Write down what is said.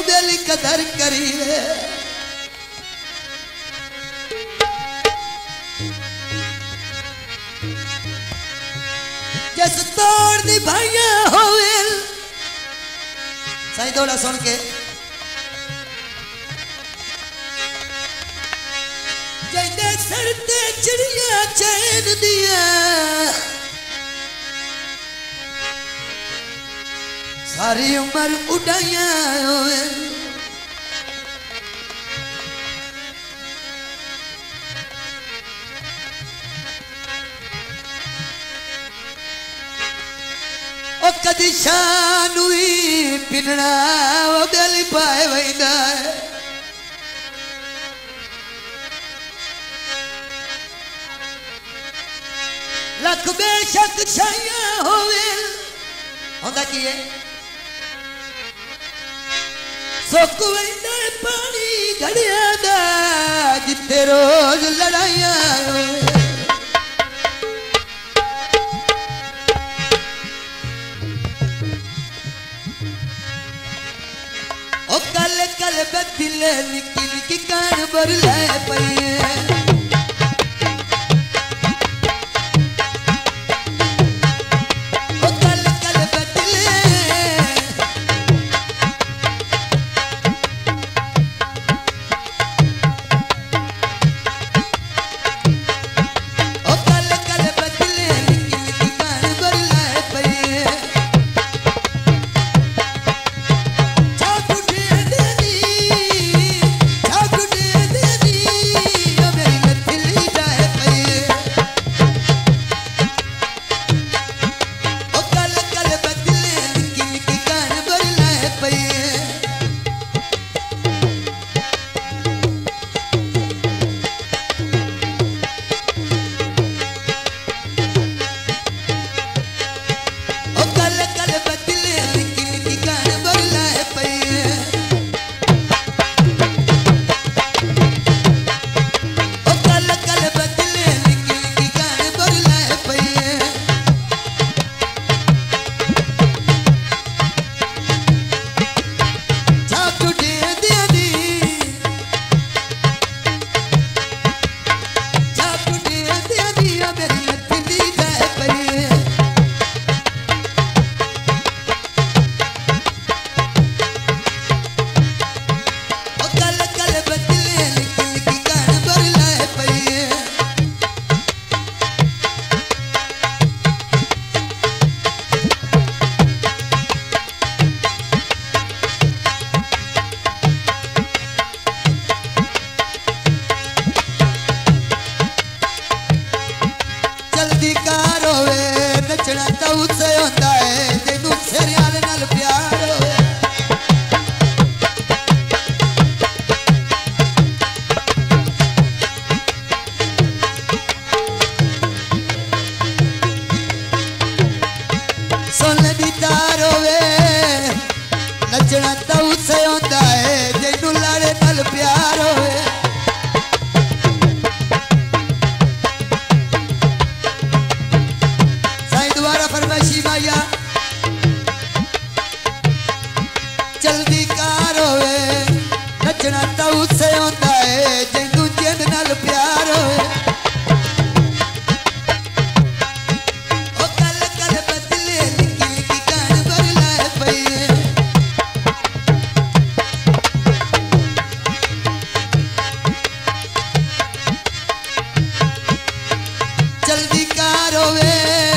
मेरी कदर करी रे। जिस तोड़ दी भाइया होवे सही थोड़ा सुन के। चिड़िया चैन दिया सारी उम्र उड़ाइया कदी गल पाए वेंदा लख बेशक छाइया होवे। होंदा की है? सोकू वेंदे पाणी घड़िया दा रोज लड़ाइया कल कल बदिले निकल की कान बरले पई Sal de casa, ve, te chante a usted. ਨੱਚਣਾ ਤਾਂ ਉਸੇ ਆਉਂਦਾ ਏ ਜਿੰਦੂ ਜਿੰਦ ਨਾਲ ਪਿਆਰ ਹੋਏ ਜਲਦੀ ਕਾਰ ਹੋਵੇ